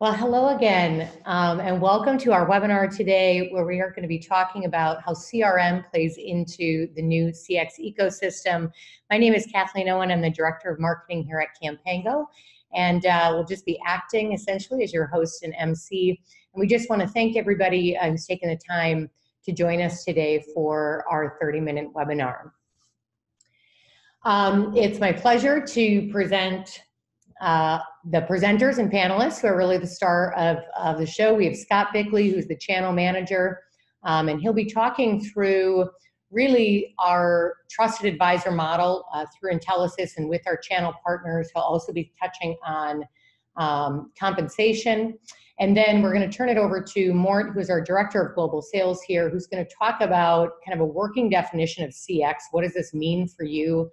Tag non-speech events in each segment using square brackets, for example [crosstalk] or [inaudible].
Well, hello again, um, and welcome to our webinar today, where we are going to be talking about how CRM plays into the new CX ecosystem. My name is Kathleen Owen. I'm the Director of Marketing here at Canpango, and uh, we'll just be acting essentially as your host and MC. And we just want to thank everybody uh, who's taken the time to join us today for our 30-minute webinar. Um, it's my pleasure to present uh, the presenters and panelists who are really the star of, of the show. We have Scott Bickley, who's the channel manager, um, and he'll be talking through really our trusted advisor model uh, through Intelisys and with our channel partners. He'll also be touching on um, compensation. And then we're going to turn it over to Mort, who's our director of global sales here, who's going to talk about kind of a working definition of CX. What does this mean for you?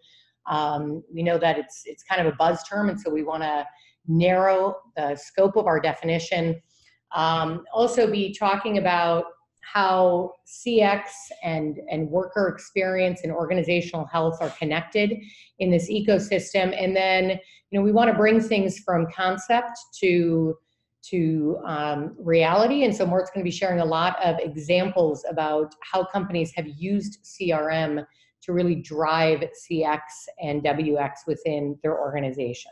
Um, we know that it's it's kind of a buzz term, and so we want to narrow the scope of our definition. Um, also, be talking about how CX and and worker experience and organizational health are connected in this ecosystem, and then you know we want to bring things from concept to to um, reality. And so Mort's going to be sharing a lot of examples about how companies have used CRM to really drive CX and WX within their organization.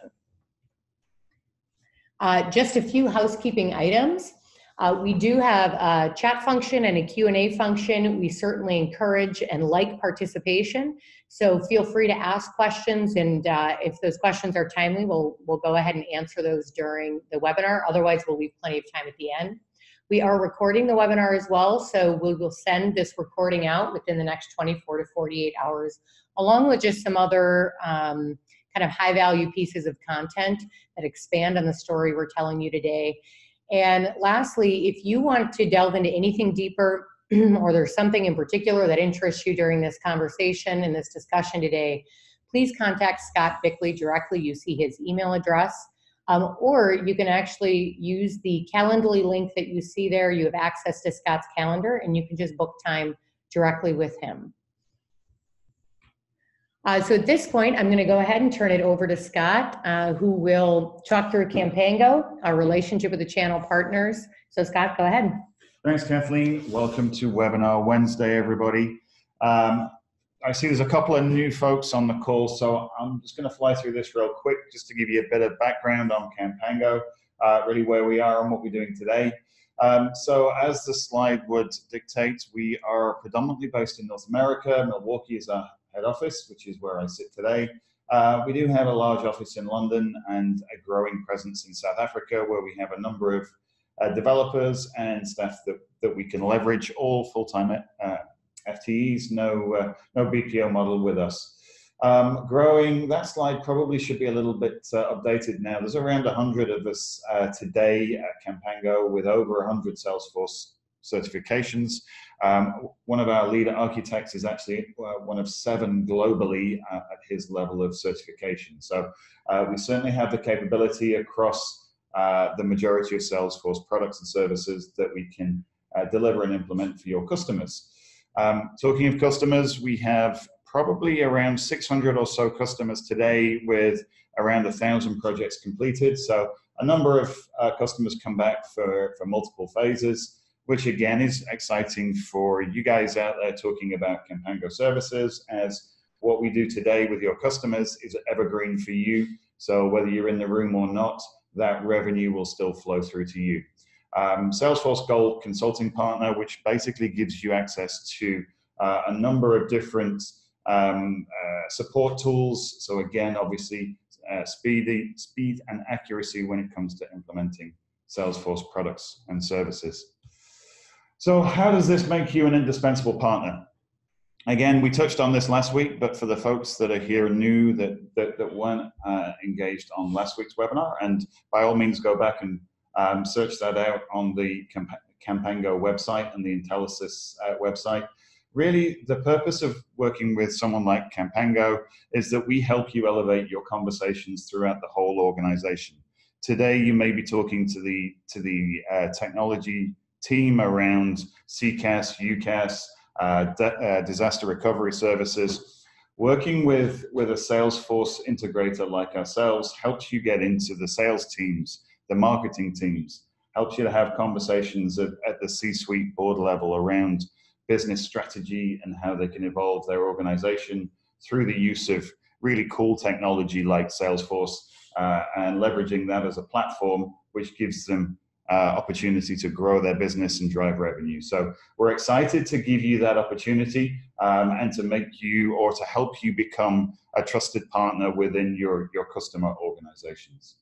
Uh, just a few housekeeping items. Uh, we do have a chat function and a Q&A function. We certainly encourage and like participation. So feel free to ask questions and uh, if those questions are timely, we'll, we'll go ahead and answer those during the webinar. Otherwise, we'll leave plenty of time at the end. We are recording the webinar as well, so we will send this recording out within the next 24 to 48 hours, along with just some other um, kind of high value pieces of content that expand on the story we're telling you today. And lastly, if you want to delve into anything deeper, [clears throat] or there's something in particular that interests you during this conversation and this discussion today, please contact Scott Bickley directly. You see his email address. Um, or you can actually use the Calendly link that you see there. You have access to Scott's calendar and you can just book time directly with him. Uh, so at this point, I'm going to go ahead and turn it over to Scott, uh, who will talk through Canpango, our relationship with the channel partners. So Scott, go ahead. Thanks, Kathleen. Welcome to Webinar Wednesday, everybody. Um, I see there's a couple of new folks on the call, so I'm just going to fly through this real quick just to give you a bit of background on Canpango, uh, really where we are and what we're doing today. Um, so as the slide would dictate, we are predominantly based in North America. Milwaukee is our head office, which is where I sit today. Uh, we do have a large office in London and a growing presence in South Africa, where we have a number of uh, developers and staff that, that we can leverage, all full-time uh, FTEs, no, uh, no BPO model with us. Um, growing, that slide probably should be a little bit uh, updated now. There's around 100 of us uh, today at Canpango with over 100 Salesforce certifications. Um, one of our leader architects is actually uh, one of seven globally uh, at his level of certification. So uh, we certainly have the capability across uh, the majority of Salesforce products and services that we can deliver and implement for your customers. Um, talking of customers, we have probably around 600 or so customers today with around a thousand projects completed. So a number of uh, customers come back for, for multiple phases, which again is exciting for you guys out there talking about Canpango services as what we do today with your customers is evergreen for you. So whether you're in the room or not, that revenue will still flow through to you um, Salesforce Gold consulting partner, which basically gives you access to uh, a number of different um, uh, support tools. So again, obviously, uh, speedy, speed and accuracy when it comes to implementing Salesforce products and services. So how does this make you an indispensable partner? Again, we touched on this last week, but for the folks that are here new that, that, that weren't uh, engaged on last week's webinar, and by all means go back and um, search that out on the Camp Canpango website and the Intelisys uh, website. Really, the purpose of working with someone like Canpango is that we help you elevate your conversations throughout the whole organization. Today, you may be talking to the, to the uh, technology team around CCaaS, UCaaS, uh, uh, disaster recovery services. Working with, with a Salesforce integrator like ourselves helps you get into the sales teams the marketing teams, helps you to have conversations at, at the C-suite board level around business strategy and how they can evolve their organization through the use of really cool technology like Salesforce uh, and leveraging that as a platform, which gives them uh, opportunity to grow their business and drive revenue. So we're excited to give you that opportunity um, and to make you or to help you become a trusted partner within your, your customer organizations.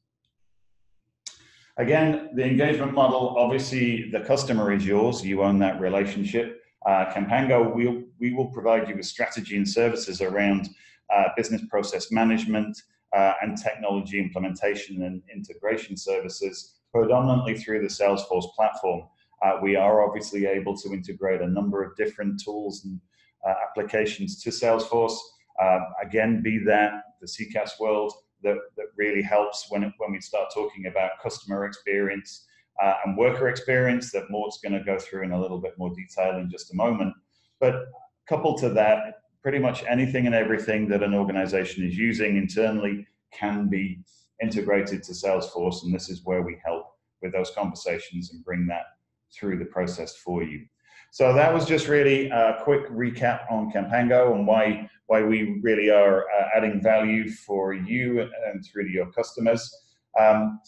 Again, the engagement model, obviously the customer is yours, you own that relationship. Uh, Canpango, we'll, we will provide you with strategy and services around uh, business process management uh, and technology implementation and integration services, predominantly through the Salesforce platform. Uh, we are obviously able to integrate a number of different tools and uh, applications to Salesforce. Uh, again, be that the CCaaS world that, that really helps when, when we start talking about customer experience uh, and worker experience that Mort's going to go through in a little bit more detail in just a moment. But coupled to that, pretty much anything and everything that an organization is using internally can be integrated to Salesforce, and this is where we help with those conversations and bring that through the process for you. So that was just really a quick recap on Canpango and why why we really are uh, adding value for you and through your customers. Um,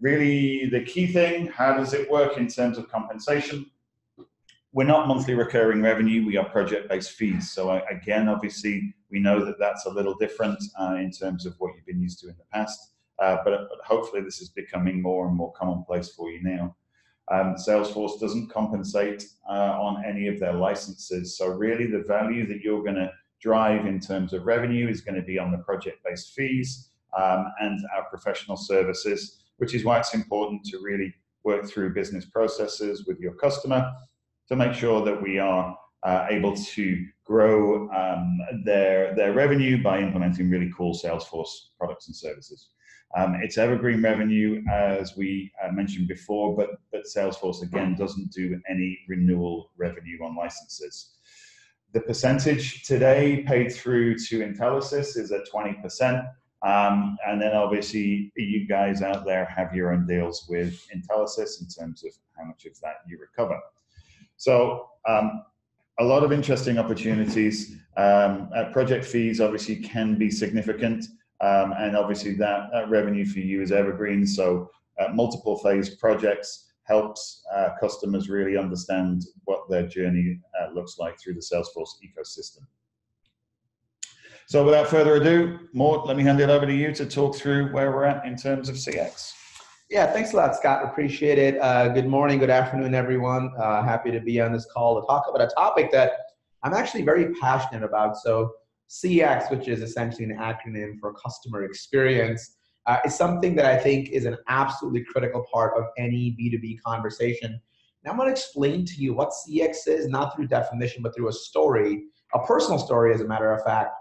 really, the key thing: how does it work in terms of compensation? we're not monthly recurring revenue, we are project-based fees. So again, obviously, we know that that's a little different uh, in terms of what you've been used to in the past, uh, but, but, hopefully this is becoming more and more commonplace for you now. Um, Salesforce doesn't compensate uh, on any of their licenses, so really the value that you're going to drive in terms of revenue is going to be on the project-based fees um, and our professional services, which is why it's important to really work through business processes with your customer to make sure that we are uh, able to grow um, their, their revenue by implementing really cool Salesforce products and services. Um, it's evergreen revenue, as we uh, mentioned before, but, but Salesforce, again, doesn't do any renewal revenue on licenses. The percentage today paid through to Intelisys is at 20%. Um, and then obviously you guys out there have your own deals with Intelisys in terms of how much of that you recover. So um, a lot of interesting opportunities. Um, uh, project fees obviously can be significant, um, and obviously that, that, revenue for you is evergreen. So uh, multiple phase projects helps uh, customers really understand what their journey uh, looks like through the Salesforce ecosystem. So without further ado, Mort, let me hand it over to you to talk through where we're at in terms of CX. Yeah, thanks a lot, Scott. Appreciate it. Uh, good morning, good afternoon, everyone. Uh, happy to be on this call to talk about a topic that I'm actually very passionate about. So, CX, which is essentially an acronym for customer experience, uh, is something that I think is an absolutely critical part of any B2B conversation. Now, I'm going to explain to you what CX is, not through definition, but through a story, a personal story, as a matter of fact.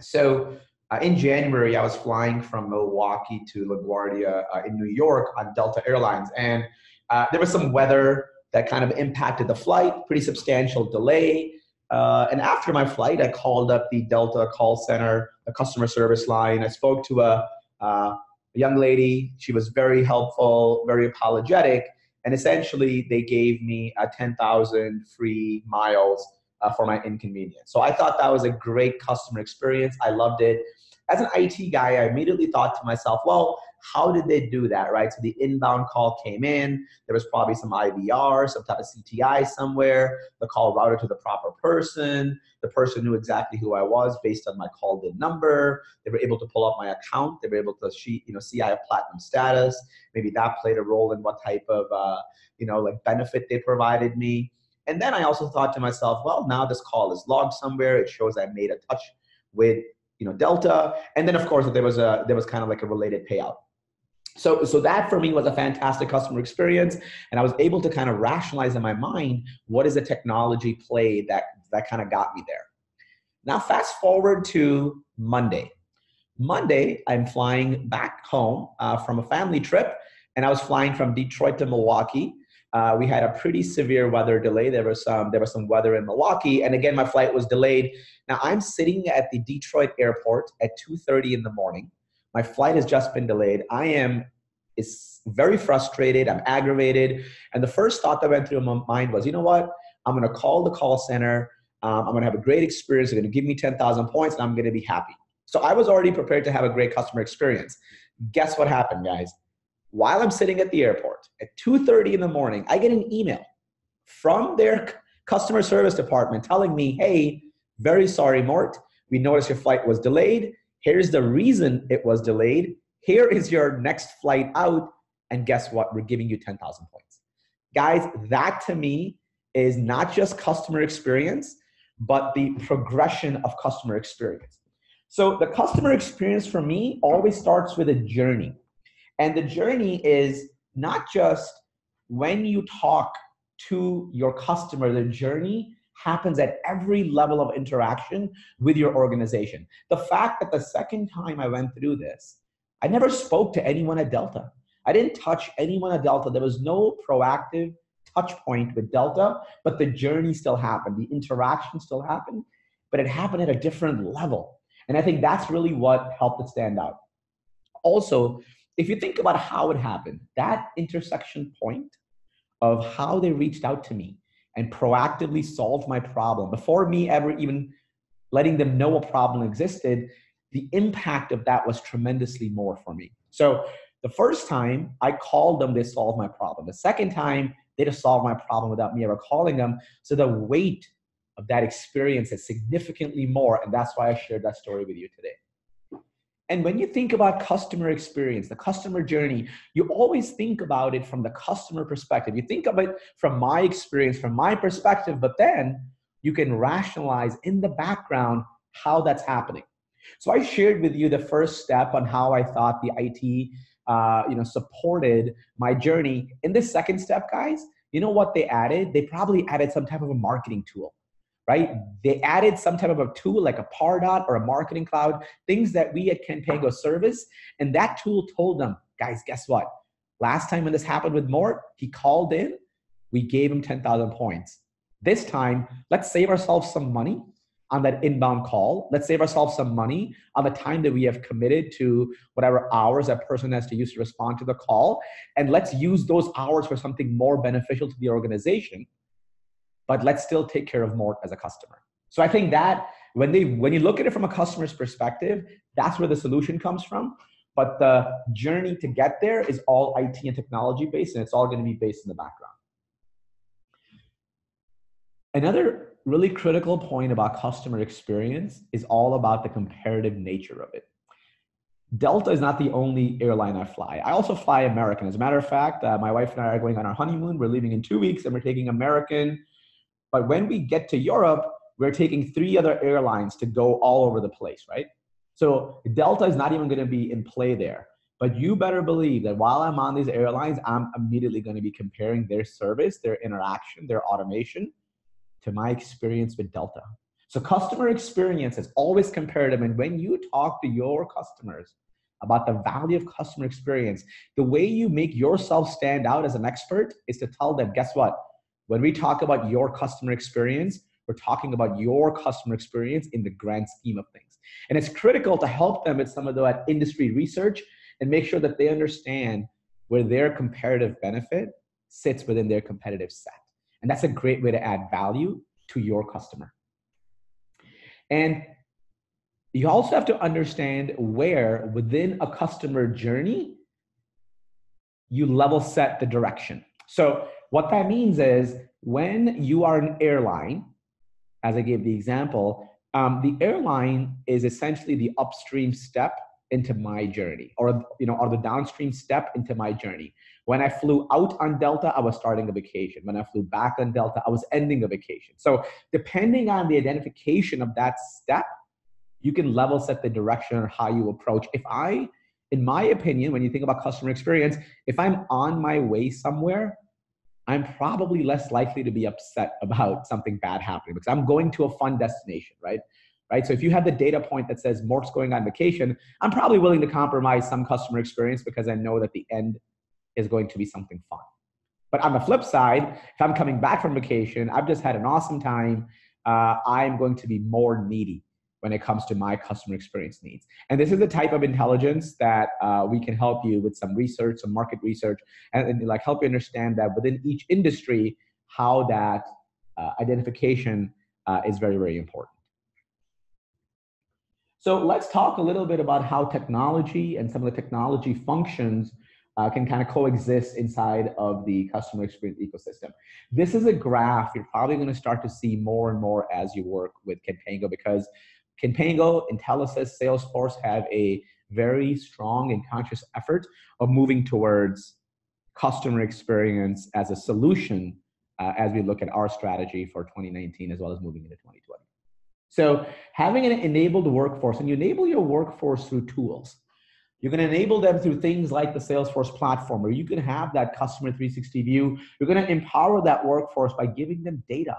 So, uh, in January, I was flying from Milwaukee to LaGuardia uh, in New York on Delta Airlines, and uh, there was some weather that kind of impacted the flight, pretty substantial delay. Uh, and after my flight, I called up the Delta call center, the customer service line. I spoke to a, uh, a young lady. She was very helpful, very apologetic, and essentially they gave me a 10,000 free miles uh, for my inconvenience. So I thought that was a great customer experience. I loved it as an IT guy, I immediately thought to myself, well, how did they do that, right? So the inbound call came in. There was probably some IVR, some type of CTI somewhere. The call routed to the proper person. The person knew exactly who I was based on my called in number. They were able to pull up my account. They were able to see, you know, see I have platinum status. Maybe that played a role in what type of, uh, you know, like benefit they provided me. And then I also thought to myself, well, now this call is logged somewhere. It shows I made a touch with you know delta and then of course there was a there was kind of like a related payout so so that for me was a fantastic customer experience and i was able to kind of rationalize in my mind what is a technology play that that kind of got me there now fast forward to monday monday i'm flying back home uh, from a family trip and i was flying from detroit to milwaukee uh, we had a pretty severe weather delay. There was some there was some weather in Milwaukee, and again, my flight was delayed. Now I'm sitting at the Detroit airport at 2:30 in the morning. My flight has just been delayed. I am is very frustrated. I'm aggravated. And the first thought that went through my mind was, you know what? I'm going to call the call center. Um, I'm going to have a great experience. They're going to give me 10,000 points and I'm going to be happy. So I was already prepared to have a great customer experience. Guess what happened, guys? While I'm sitting at the airport at 2:30 in the morning, I get an email from their customer service department telling me, "Hey, very sorry, Mort. We noticed your flight was delayed. Here's the reason it was delayed. Here is your next flight out. And guess what? We're giving you 10,000 points. Guys, that to me is not just customer experience, but the progression of customer experience. So the customer experience for me always starts with a journey. And the journey is not just when you talk to your customer, the journey happens at every level of interaction with your organization. The fact that the second time I went through this, I never spoke to anyone at Delta. I didn't touch anyone at Delta. There was no proactive touch point with Delta, but the journey still happened. The interaction still happened, but it happened at a different level. And I think that's really what helped it stand out. Also, if you think about how it happened, that intersection point of how they reached out to me and proactively solved my problem before me ever even letting them know a problem existed, the impact of that was tremendously more for me. So the first time I called them, they solved my problem. The second time, they just solved my problem without me ever calling them. So the weight of that experience is significantly more. And that's why I shared that story with you today. And when you think about customer experience, the customer journey, you always think about it from the customer perspective. You think of it from my experience, from my perspective, but then you can rationalize in the background how that's happening. So I shared with you the first step on how I thought the IT, uh, you know, supported my journey. In this second step, guys, you know what they added? They probably added some type of a marketing tool right? They added some type of a tool like a Pardot or a marketing cloud, things that we at Canpango service. And that tool told them, guys, guess what? Last time when this happened with Mort, he called in, we gave him 10,000 points. This time, let's save ourselves some money on that inbound call. Let's save ourselves some money on the time that we have committed to whatever hours that person has to use to respond to the call. And let's use those hours for something more beneficial to the organization but let's still take care of Mort as a customer. So I think that when they when you look at it from a customer's perspective, that's where the solution comes from. But the journey to get there is all IT and technology based, and it's all going to be based in the background. Another really critical point about customer experience is all about the comparative nature of it. Delta is not the only airline I fly. I also fly American. As a matter of fact, uh, my wife and I are going on our honeymoon. We're leaving in two weeks, and we're taking American, but when we get to Europe, we're taking three other airlines to go all over the place, right? So Delta is not even going to be in play there. But you better believe that while I'm on these airlines, I'm immediately going to be comparing their service, their interaction, their automation to my experience with Delta. So customer experience is always comparative. And when you talk to your customers about the value of customer experience, the way you make yourself stand out as an expert is to tell them, guess what? When we talk about your customer experience, we're talking about your customer experience in the grand scheme of things. And it's critical to help them with some of that industry research and make sure that they understand where their comparative benefit sits within their competitive set. And that's a great way to add value to your customer. And you also have to understand where within a customer journey you level set the direction. So what that means is when you are an airline, as I gave the example, um, the airline is essentially the upstream step into my journey or you know or the downstream step into my journey. When i flew out on delta i was starting a vacation. When i flew back on delta i was ending a vacation. So depending on the identification of that step you can level set the direction or how you approach. If i in my opinion when you think about customer experience if i'm on my way somewhere I'm probably less likely to be upset about something bad happening because I'm going to a fun destination, right? Right. So if you have the data point that says Mort's going on vacation, I'm probably willing to compromise some customer experience because I know that the end is going to be something fun. But on the flip side, if I'm coming back from vacation, I've just had an awesome time. Uh, I'm going to be more needy when it comes to my customer experience needs. And this is the type of intelligence that uh, we can help you with some research, some market research, and, and like help you understand that within each industry, how that uh, identification uh, is very, very important. So let's talk a little bit about how technology and some of the technology functions uh, can kind of coexist inside of the customer experience ecosystem. This is a graph you're probably going to start to see more and more as you work with Canpango because Canpango, Intelisys, Salesforce have a very strong and conscious effort of moving towards customer experience as a solution uh, as we look at our strategy for 2019 as well as moving into 2020. So having an enabled workforce, and you enable your workforce through tools. You're going to enable them through things like the Salesforce platform, where you can have that customer 360 view. You're going to empower that workforce by giving them data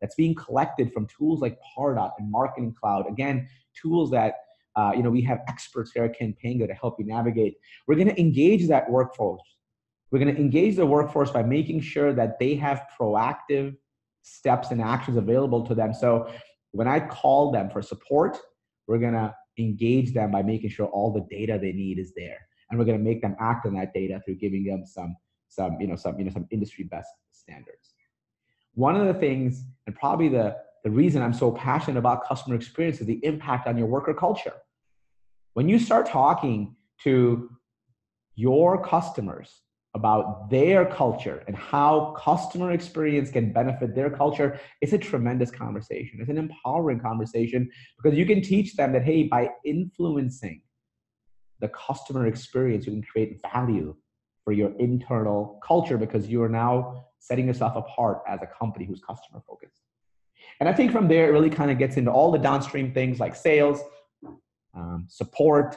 that's being collected from tools like Pardot and Marketing Cloud. Again, tools that uh, you know we have experts here at Canpango to help you navigate. We're going to engage that workforce. We're going to engage the workforce by making sure that they have proactive steps and actions available to them. So when I call them for support, we're going to engage them by making sure all the data they need is there, and we're going to make them act on that data through giving them some some you know some you know some industry best standards. One of the things, and probably the, the reason I'm so passionate about customer experience is the impact on your worker culture. When you start talking to your customers about their culture and how customer experience can benefit their culture, it's a tremendous conversation. It's an empowering conversation because you can teach them that, hey, by influencing the customer experience, you can create value for your internal culture because you are now setting yourself apart as a company who's customer focused. And I think from there, it really kind of gets into all the downstream things like sales, um, support,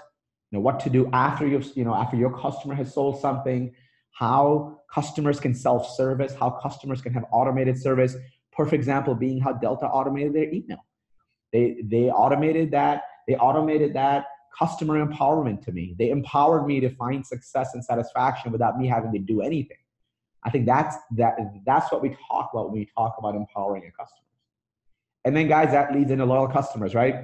you know, what to do after you you know after your customer has sold something, how customers can self-service, how customers can have automated service. Perfect example being how Delta automated their email. They they automated that. They automated that customer empowerment to me. They empowered me to find success and satisfaction without me having to do anything. I think that's that that's what we talk about when we talk about empowering your customers. And then guys, that leads into loyal customers, right?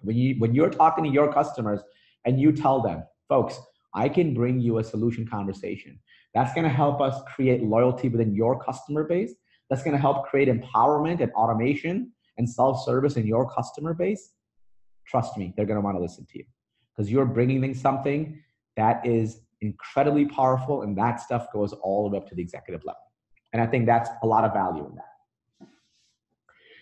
When you when you're talking to your customers and you tell them, folks, I can bring you a solution conversation. That's going to help us create loyalty within your customer base. That's going to help create empowerment and automation and self-service in your customer base. Trust me, they're going to want to listen to you because you're bringing them something that is incredibly powerful, and that stuff goes all the way up to the executive level. And I think that's a lot of value in that.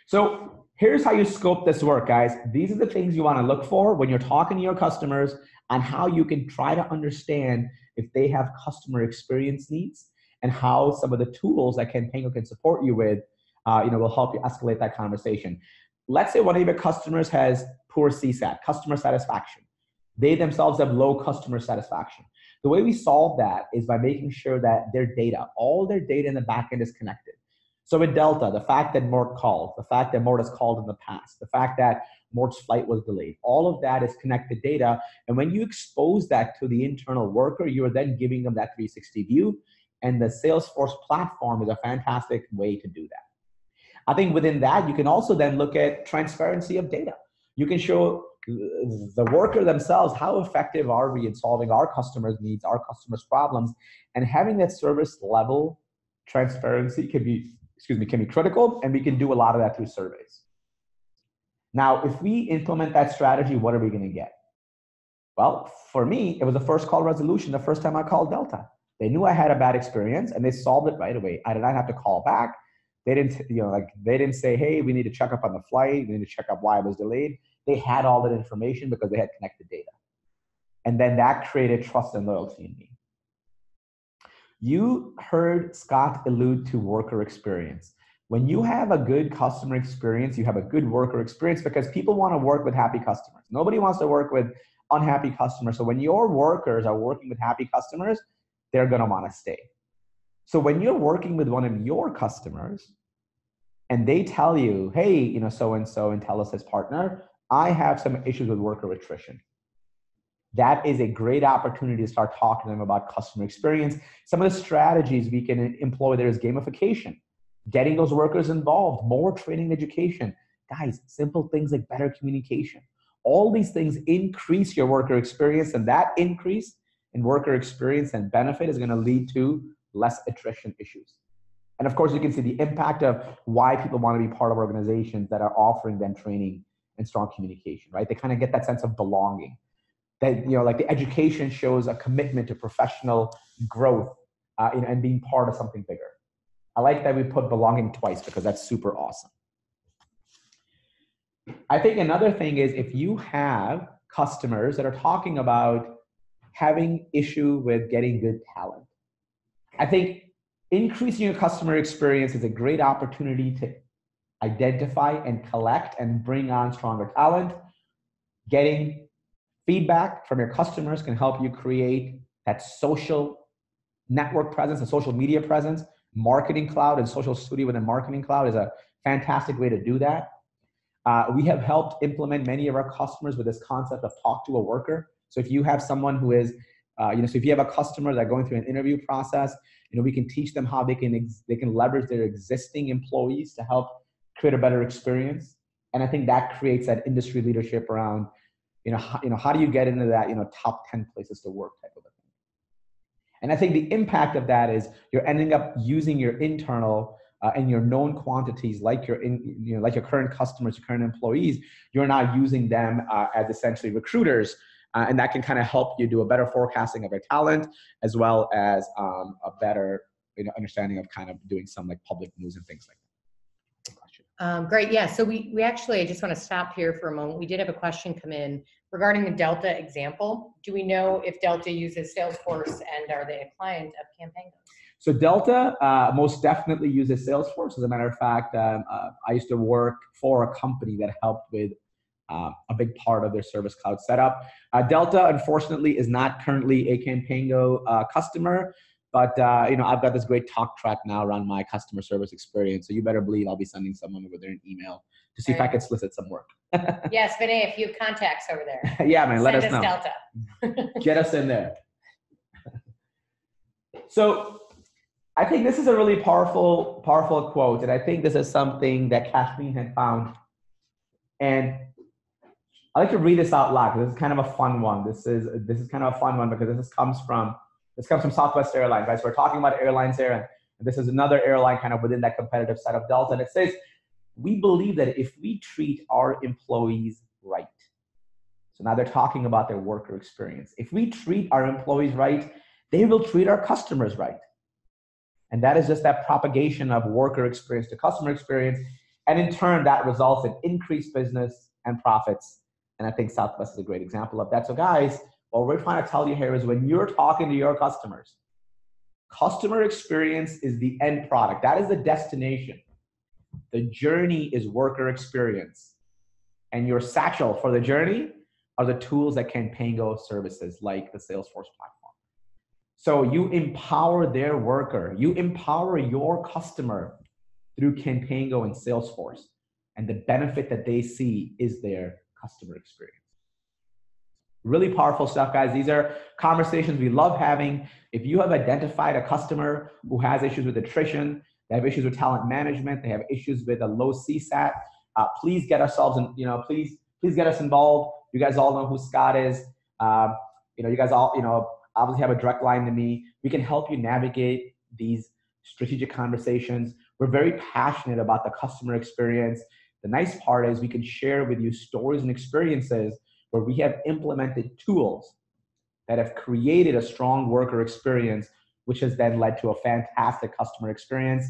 So here's how you scope this work, guys. These are the things you want to look for when you're talking to your customers and how you can try to understand if they have customer experience needs and how some of the tools that Canpango can support you with, uh, you know, will help you escalate that conversation. Let's say one of your customers has poor CSAT, customer satisfaction. They themselves have low customer satisfaction. The way we solve that is by making sure that their data, all their data in the backend is connected. So with Delta, the fact that Mort called, the fact that Mort has called in the past, the fact that Mort's flight was delayed, all of that is connected data. And when you expose that to the internal worker, you're then giving them that 360 view. And the Salesforce platform is a fantastic way to do that. I think within that, you can also then look at transparency of data. You can show the worker themselves how effective are we in solving our customers needs our customers problems? And having that service level transparency can be excuse me can be critical and we can do a lot of that through surveys. Now if we implement that strategy what are we going to get? Well for me it was the first call resolution the first time i called delta. They knew i had a bad experience and they solved it right away. I did not have to call back. They didn't you know like they didn't say hey we need to check up on the flight. We need to check up why it was delayed they had all that information because they had connected data. And then that created trust and loyalty in me. You heard Scott allude to worker experience. When you have a good customer experience, you have a good worker experience because people want to work with happy customers. Nobody wants to work with unhappy customers. So when your workers are working with happy customers, they're going to want to stay. So when you're working with one of your customers and they tell you, hey, you know, so and so Intelisys partner, I have some issues with worker attrition. That is a great opportunity to start talking to them about customer experience. Some of the strategies we can employ there is gamification, getting those workers involved, more training education. guys, simple things like better communication. All these things increase your worker experience, and that increase in worker experience and benefit is going to lead to less attrition issues. And of course, you can see the impact of why people want to be part of organizations that are offering them training and strong communication, right? They kind of get that sense of belonging. That, you know, like the education shows a commitment to professional growth uh, and being part of something bigger. I like that we put belonging twice because that's super awesome. I think another thing is if you have customers that are talking about having issue with getting good talent, I think increasing your customer experience is a great opportunity to identify and collect and bring on stronger talent. Getting feedback from your customers can help you create that social network presence and social media presence. Marketing Cloud and Social Studio within Marketing Cloud is a fantastic way to do that. Uh, we have helped implement many of our customers with this concept of talk to a worker. So if you have someone who is, uh, you know, so if you have a customer that going through an interview process, you know, we can teach them how they can ex- they can leverage their existing employees to help create a better experience. And I think that creates that industry leadership around, you know, how, you know, how do you get into that, you know, top 10 places to work type of thing. And I think the impact of that is you're ending up using your internal uh, and your known quantities, like your in, you know, like your current customers, your current employees, you're not using them uh, as essentially recruiters, uh, and that can kind of help you do a better forecasting of your talent, as well as um, a better you know, understanding of kind of doing some like public news and things like that. Um, great, yeah, so we, we actually, I just want to stop here for a moment. We did have a question come in regarding the Delta example. Do we know if Delta uses Salesforce and are they a client of Canpango? So Delta uh, most definitely uses Salesforce. As a matter of fact, um, uh, I used to work for a company that helped with uh, a big part of their service cloud setup. Uh, Delta, unfortunately, is not currently a Canpango uh, customer, but uh, you know I've got this great talk track now around my customer service experience. So you better believe I'll be sending someone over there an email to see if I can solicit some work. [laughs] yes, Vinay, if you have contacts over there. [laughs] yeah, man, let Send us know. Delta. [laughs] Get us in there. so I think this is a really powerful, powerful quote, and I think this is something that Kathleen had found. And I like to read this out loud because this is kind of a fun one. This is this is kind of a fun one because this comes from this comes from Southwest Airlines, right? So we're talking about airlines here, and this is another airline kind of within that competitive set of Delta. And it says, we believe that if we treat our employees right, so now they're talking about their worker experience. If we treat our employees right, they will treat our customers right. And that is just that propagation of worker experience to customer experience. And in turn, that results in increased business and profits. And I think Southwest is a great example of that. So, guys, what we're trying to tell you here is when you're talking to your customers, customer experience is the end product, that is the destination. The journey is worker experience. And your satchel for the journey are the tools that Canpango services, like the Salesforce platform. So you empower their worker, you empower your customer through Canpango and Salesforce. And the benefit that they see is their customer experience. Really powerful stuff, guys. These are conversations we love having. If you have identified a customer who has issues with attrition, they have issues with talent management, they have issues with a low CSAT, uh, please get ourselves and you know, please, please get us involved. You guys all know who Scott is. Um, you know, you guys all, you know, obviously have a direct line to me. We can help you navigate these strategic conversations. We're very passionate about the customer experience. The nice part is we can share with you stories and experiences where we have implemented tools that have created a strong worker experience, which has then led to a fantastic customer experience.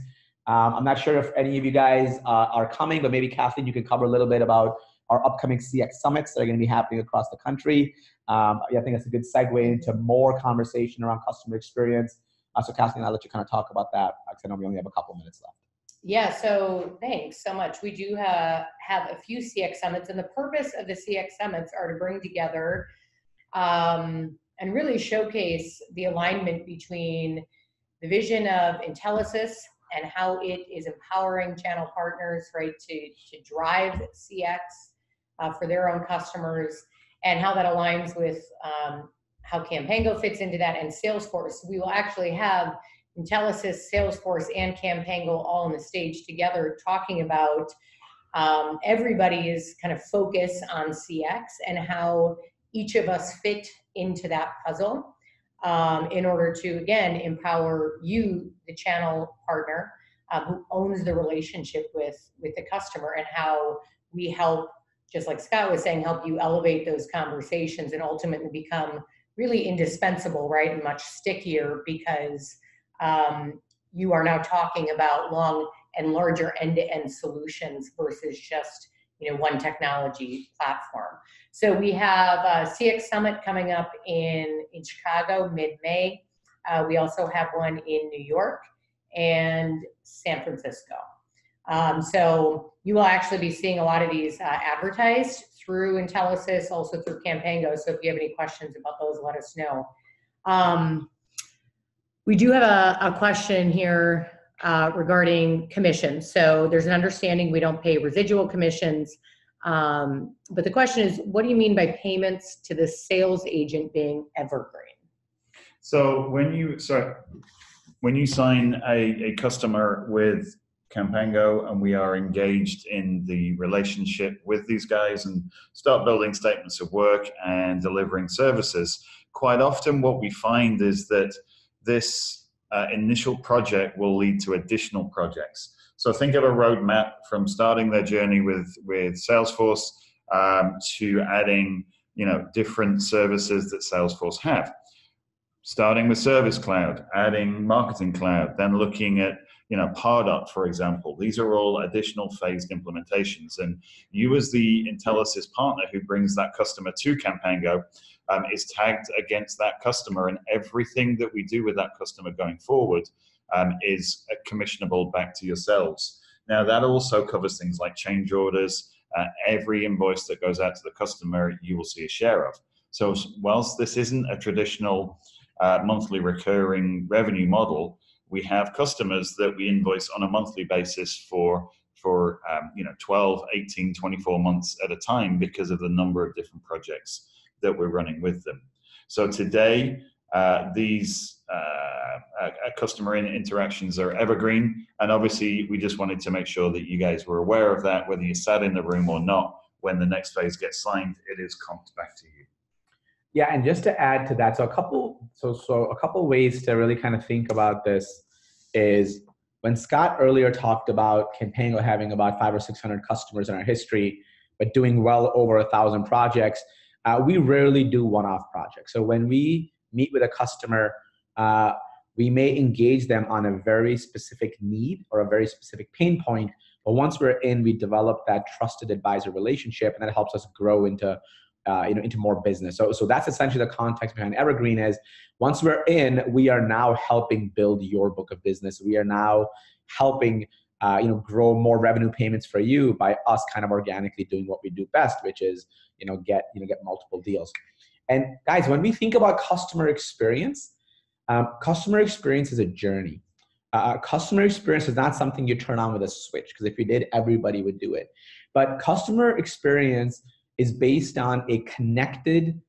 Um, I'm not sure if any of you guys uh, are coming, but maybe Kathleen, you can cover a little bit about our upcoming CX summits that are going to be happening across the country. Um, yeah, I think that's a good segue into more conversation around customer experience. Uh, so, Kathleen, I'll let you kind of talk about that because I know we only have a couple minutes left. Yeah, so thanks so much. We do uh, have a few CX summits, and the purpose of the CX summits are to bring together um, and really showcase the alignment between the vision of Intelisys and how it is empowering channel partners, right, to, to drive CX uh, for their own customers and how that aligns with um, how Canpango fits into that and Salesforce. We will actually have Intelisys, Salesforce, and Canpango all on the stage together talking about um, everybody is kind of focus on CX and how each of us fit into that puzzle um, in order to, again, empower you, the channel partner, um, who owns the relationship with, with the customer and how we help, just like Scott was saying, help you elevate those conversations and ultimately become really indispensable, right, and much stickier because um, you are now talking about long and larger end-to-end solutions versus just you know one technology platform. So we have a CX Summit coming up in in Chicago mid-May. Uh, we also have one in New York and San Francisco. Um, so you will actually be seeing a lot of these uh, advertised through Intelisys, also through Canpango. So if you have any questions about those, let us know. Um, we do have a, a question here uh, regarding commissions. So there's an understanding we don't pay residual commissions. Um, but the question is, what do you mean by payments to the sales agent being evergreen? So when you so when you sign a, a customer with Canpango and we are engaged in the relationship with these guys and start building statements of work and delivering services, quite often what we find is that this uh, initial project will lead to additional projects. So think of a roadmap from starting their journey with with Salesforce um, to adding you know different services that Salesforce have. Starting with Service Cloud, adding Marketing Cloud, then looking at you know Pardot, for example. These are all additional phased implementations, and you as the Intelisys partner who brings that customer to Canpango um, is tagged against that customer, and everything that we do with that customer going forward um, is commissionable back to yourselves. Now, that also covers things like change orders. Uh, every invoice that goes out to the customer, you will see a share of. So, whilst this isn't a traditional uh, monthly recurring revenue model, we have customers that we invoice on a monthly basis for for um, you know 12 18 24 months at a time because of the number of different projects that we're running with them. So today, uh, these uh, uh, customer interactions are evergreen, and obviously, we just wanted to make sure that you guys were aware of that, whether you sat in the room or not. When the next phase gets signed, it is comped back to you. Yeah, and just to add to that, so a couple, so so a couple ways to really kind of think about this is when Scott earlier talked about Canpango having about five or six hundred customers in our history, but doing well over a thousand projects uh, we rarely do one-off projects. So when we meet with a customer, uh, we may engage them on a very specific need or a very specific pain point. But once we're in, we develop that trusted advisor relationship, and that helps us grow into, uh, you know, into more business. So, so that's essentially the context behind Evergreen. Is once we're in, we are now helping build your book of business. We are now helping uh, you know grow more revenue payments for you by us kind of organically doing what we do best which is you know get you know get multiple deals. And guys when we think about customer experience um, customer experience is a journey. Uh, customer experience is not something you turn on with a switch because if you did everybody would do it. But customer experience is based on a connected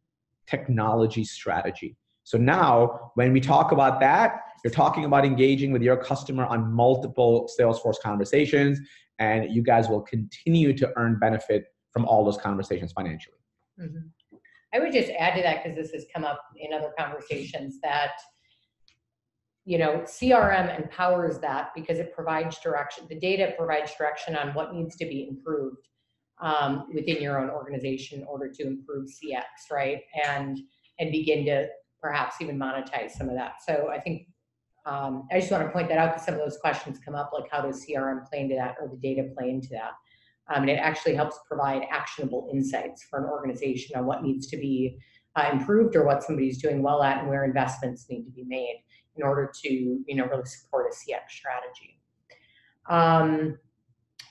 technology strategy. So now when we talk about that you're talking about engaging with your customer on multiple Salesforce conversations, and you guys will continue to earn benefit from all those conversations financially. Mm-hmm. I would just add to that because this has come up in other conversations that you know crm empowers that because it provides direction the data provides direction on what needs to be improved um, within your own organization in order to improve cx right and and begin to perhaps even monetize some of that so i think um, I just want to point that out because some of those questions come up, like how does CRM play into that or the data play into that? Um, and it actually helps provide actionable insights for an organization on what needs to be uh, improved or what somebody's doing well at and where investments need to be made in order to, you know, really support a CX strategy. Um,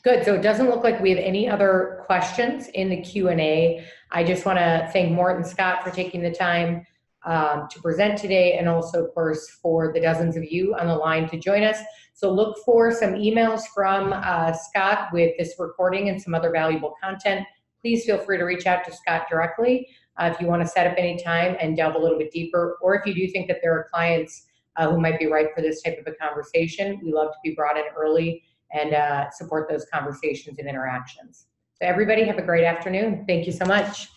good. So it doesn't look like we have any other questions in the Q&A. I just want to thank Morten Scott for taking the time um, to present today and also, of course, for the dozens of you on the line to join us. So look for some emails from uh, Scott with this recording and some other valuable content. Please feel free to reach out to Scott directly uh, if you want to set up any time and delve a little bit deeper, or if you do think that there are clients uh, who might be right for this type of a conversation. We love to be brought in early and uh, support those conversations and interactions. So everybody have a great afternoon. Thank you so much.